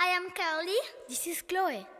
I am Carly. This is Chloe.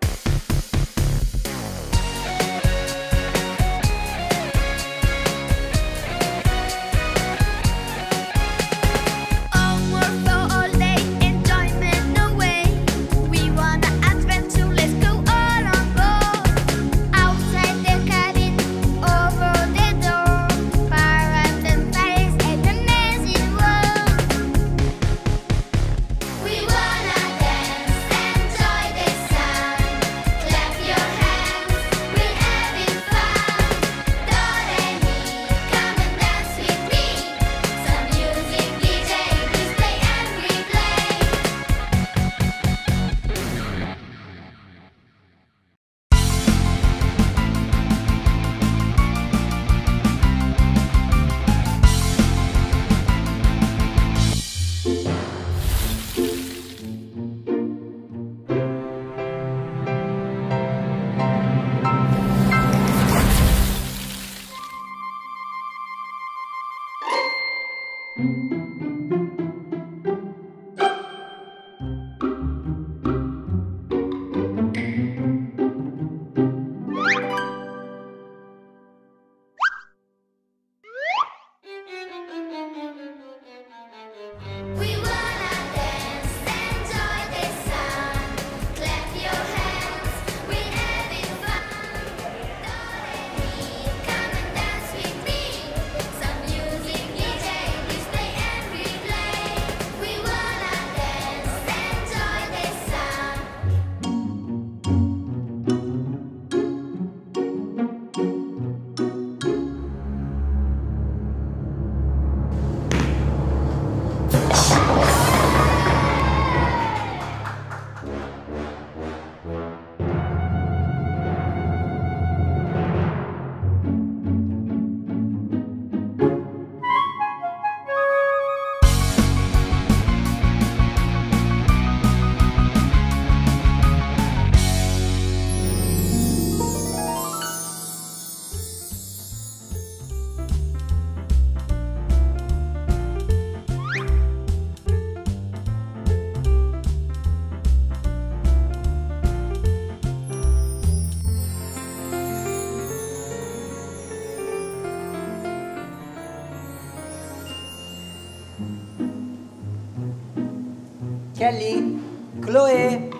Kelly, Chloe,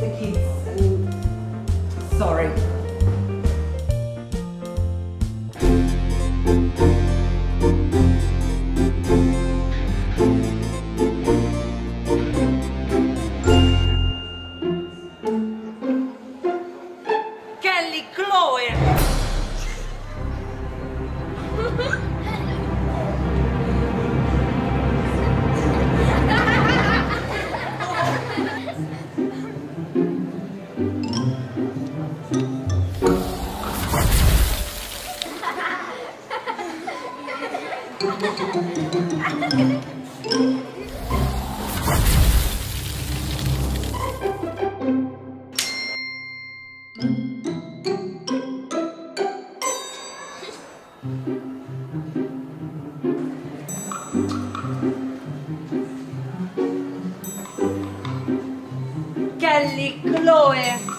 the kids. Sorry. Chloe.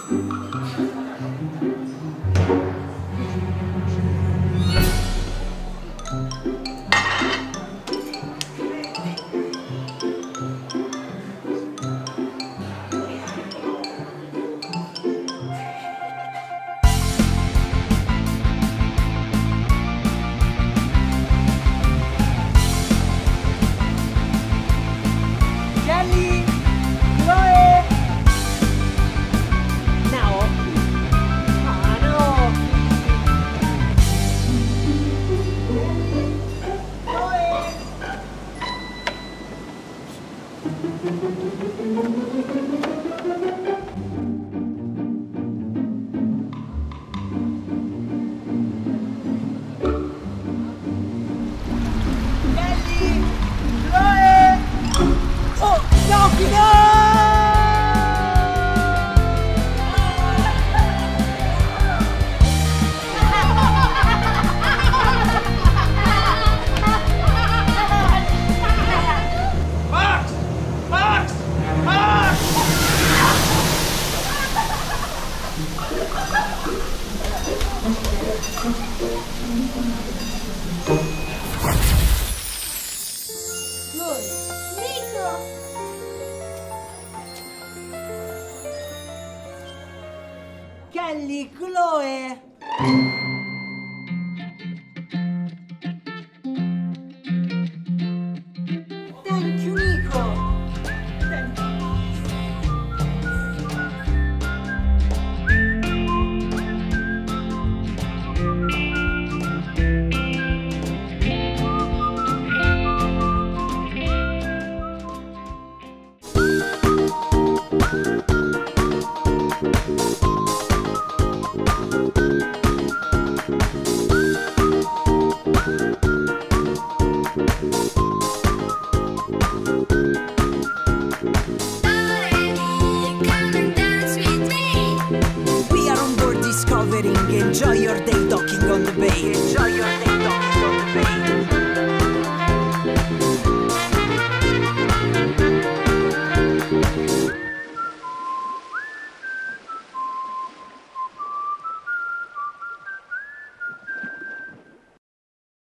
Ecco. Noi. Nico! Kelly, Chloe!